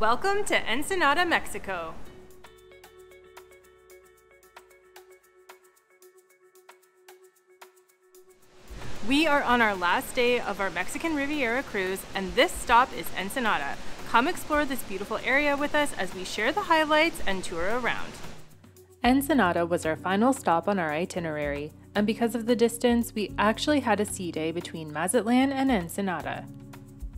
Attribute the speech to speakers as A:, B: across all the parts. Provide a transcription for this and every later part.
A: Welcome to Ensenada, Mexico. We are on our last day of our Mexican Riviera cruise, and this stop is Ensenada. Come explore this beautiful area with us as we share the highlights and tour around. Ensenada was our final stop on our itinerary, and because of the distance, we actually had a sea day between Mazatlan and Ensenada.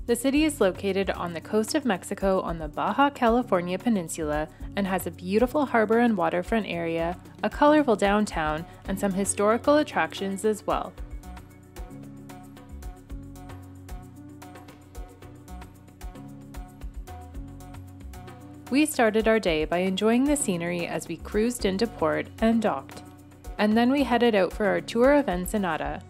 A: The city is located on the coast of Mexico on the Baja California Peninsula and has a beautiful harbor and waterfront area, a colorful downtown, and some historical attractions as well. We started our day by enjoying the scenery as we cruised into port and docked. And then we headed out for our tour of Ensenada.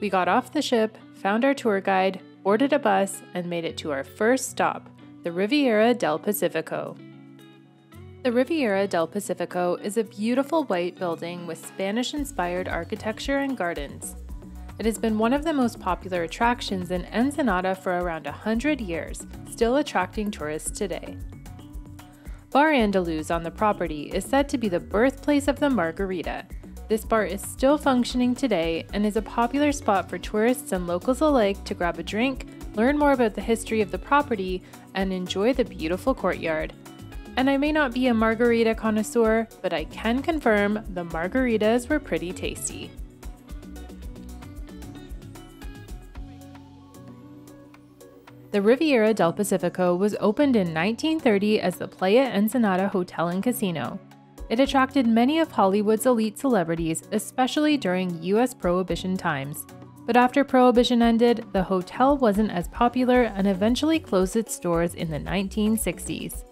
A: We got off the ship, found our tour guide, boarded a bus, and made it to our first stop, the Riviera del Pacifico. The Riviera del Pacifico is a beautiful white building with Spanish inspired architecture and gardens. It has been one of the most popular attractions in Ensenada for around 100 years, still attracting tourists today. Bar Andaluz on the property is said to be the birthplace of the margarita. This bar is still functioning today and is a popular spot for tourists and locals alike to grab a drink, learn more about the history of the property, and enjoy the beautiful courtyard. And I may not be a margarita connoisseur, but I can confirm the margaritas were pretty tasty. The Riviera del Pacifico was opened in 1930 as the Playa Ensenada Hotel and Casino. It attracted many of Hollywood's elite celebrities, especially during US Prohibition times. But after Prohibition ended, the hotel wasn't as popular and eventually closed its doors in the 1960s.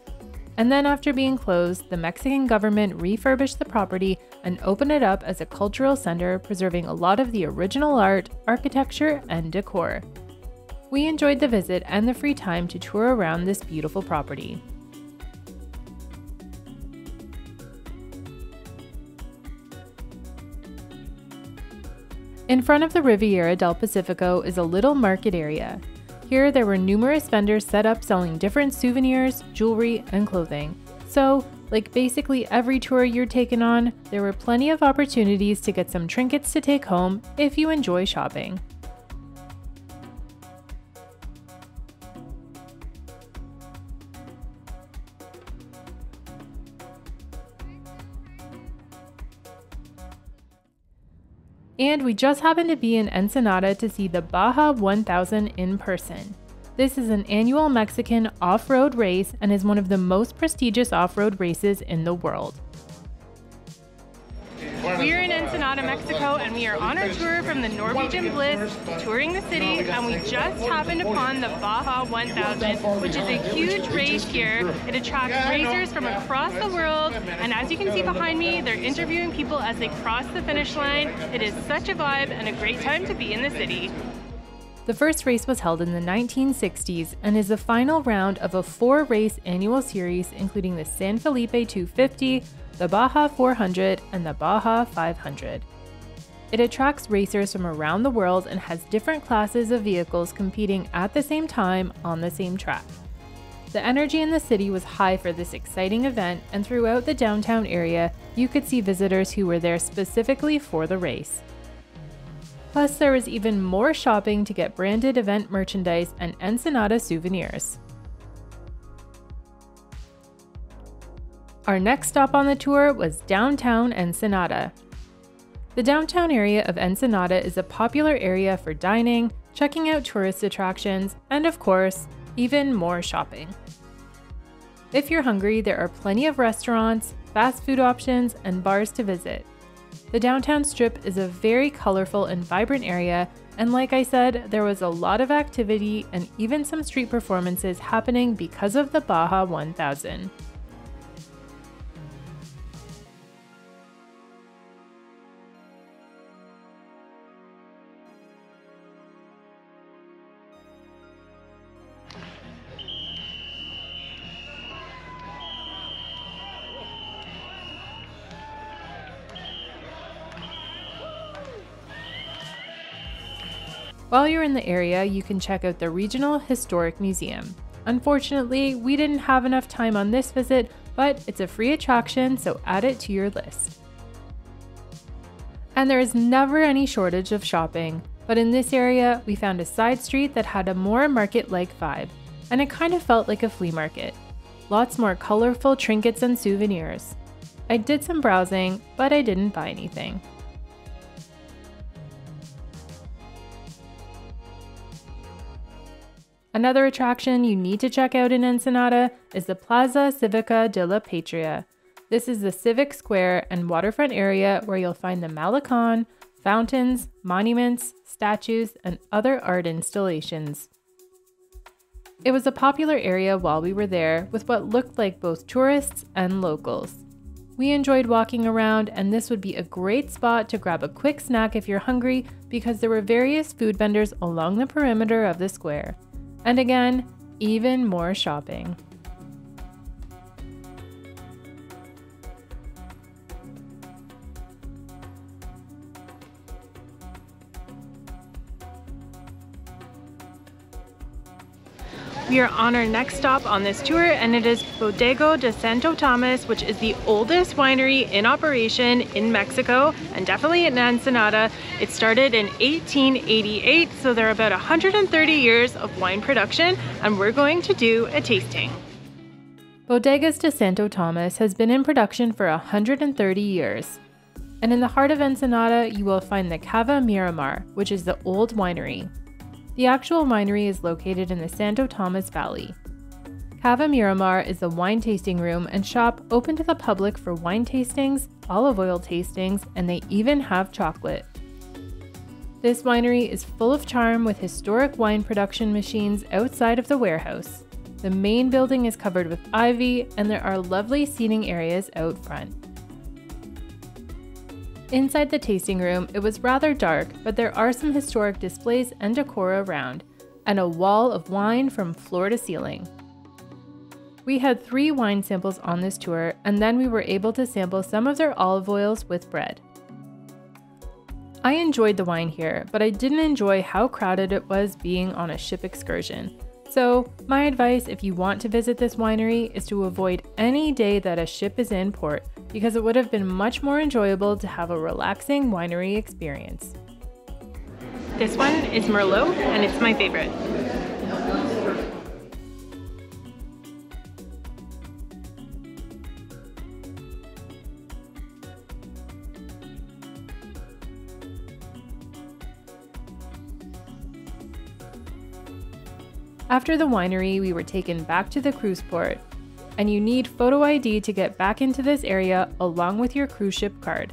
A: And then, after being closed, the Mexican government refurbished the property and opened it up as a cultural center, preserving a lot of the original art, architecture, and decor. We enjoyed the visit and the free time to tour around this beautiful property. In front of the Riviera del Pacifico is a little market area. Here, there were numerous vendors set up selling different souvenirs, jewelry, and clothing. So, like basically every tour you're taken on, there were plenty of opportunities to get some trinkets to take home if you enjoy shopping. And we just happened to be in Ensenada to see the Baja 1000 in person. This is an annual Mexican off road race and is one of the most prestigious off road races in the world. We are in Ensenada, Mexico, and we are on our tour from the Norwegian Bliss, touring the city, and we just happened upon the Baja 1000, which is a huge race here. It attracts racers from across the world, and as you can see behind me, they're interviewing people as they cross the finish line. It is such a vibe and a great time to be in the city. The first race was held in the 1960s and is the final round of a four race annual series, including the San Felipe 250, the Baja 400, and the Baja 500. It attracts racers from around the world and has different classes of vehicles competing at the same time on the same track. The energy in the city was high for this exciting event, and throughout the downtown area, you could see visitors who were there specifically for the race. Plus, there was even more shopping to get branded event merchandise and Ensenada souvenirs. Our next stop on the tour was downtown Ensenada. The downtown area of Ensenada is a popular area for dining, checking out tourist attractions, and of course, even more shopping. If you're hungry, there are plenty of restaurants, fast food options, and bars to visit. The downtown strip is a very colorful and vibrant area, and like I said, there was a lot of activity and even some street performances happening because of the Baja 1000. While you're in the area, you can check out the Regional Historic Museum. Unfortunately, we didn't have enough time on this visit, but it's a free attraction, so add it to your list. And there is never any shortage of shopping, but in this area, we found a side street that had a more market like vibe, and it kind of felt like a flea market. Lots more colorful trinkets and souvenirs. I did some browsing, but I didn't buy anything. Another attraction you need to check out in Ensenada is the Plaza Civica de la Patria. This is the civic square and waterfront area where you'll find the Malecon, fountains, monuments, statues, and other art installations. It was a popular area while we were there with what looked like both tourists and locals. We enjoyed walking around, and this would be a great spot to grab a quick snack if you're hungry because there were various food vendors along the perimeter of the square. And again, even more shopping. We are on our next stop on this tour and it is Bodega de Santo Tomas, which is the oldest winery in operation in Mexico and definitely in Ensenada. It started in 1888, so there are about 130 years of wine production and we're going to do a tasting. Bodegas de Santo Tomas has been in production for 130 years. And in the heart of Ensenada, you will find the Cava Miramar, which is the old winery. The actual winery is located in the Santo Tomas Valley. Cava Miramar is a wine tasting room and shop open to the public for wine tastings, olive oil tastings, and they even have chocolate. This winery is full of charm with historic wine production machines outside of the warehouse. The main building is covered with ivy, and there are lovely seating areas out front. Inside the tasting room, it was rather dark, but there are some historic displays and decor around, and a wall of wine from floor to ceiling. We had three wine samples on this tour, and then we were able to sample some of their olive oils with bread. I enjoyed the wine here, but I didn't enjoy how crowded it was being on a ship excursion. So, my advice if you want to visit this winery is to avoid any day that a ship is in port because it would have been much more enjoyable to have a relaxing winery experience. This one is Merlot and it's my favorite. After the winery, we were taken back to the cruise port, and you need photo ID to get back into this area along with your cruise ship card.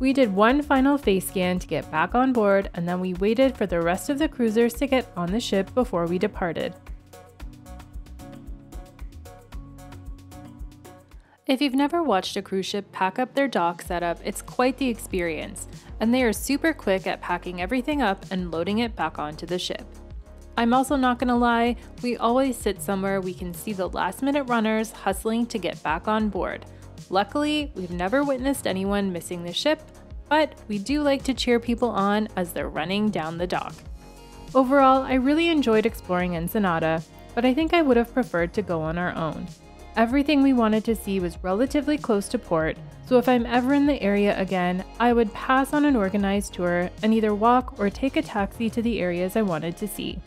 A: We did one final face scan to get back on board and then we waited for the rest of the cruisers to get on the ship before we departed. If you've never watched a cruise ship pack up their dock setup, it's quite the experience, and they are super quick at packing everything up and loading it back onto the ship. I'm also not gonna lie, we always sit somewhere we can see the last minute runners hustling to get back on board. Luckily, we've never witnessed anyone missing the ship, but we do like to cheer people on as they're running down the dock. Overall, I really enjoyed exploring Ensenada, but I think I would have preferred to go on our own. Everything we wanted to see was relatively close to port, so if I'm ever in the area again, I would pass on an organized tour and either walk or take a taxi to the areas I wanted to see.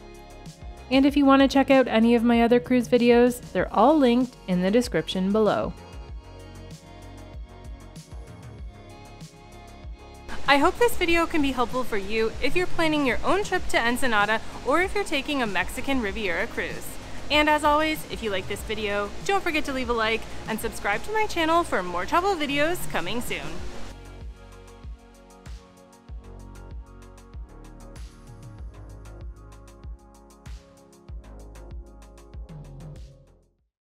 A: And if you want to check out any of my other cruise videos, they're all linked in the description below. I hope this video can be helpful for you if you're planning your own trip to Ensenada or if you're taking a Mexican Riviera cruise. And as always, if you like this video, don't forget to leave a like and subscribe to my channel for more travel videos coming soon.